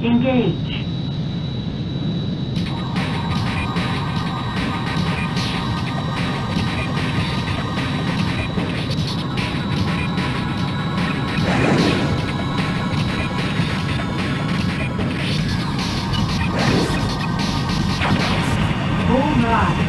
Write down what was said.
Engage. God.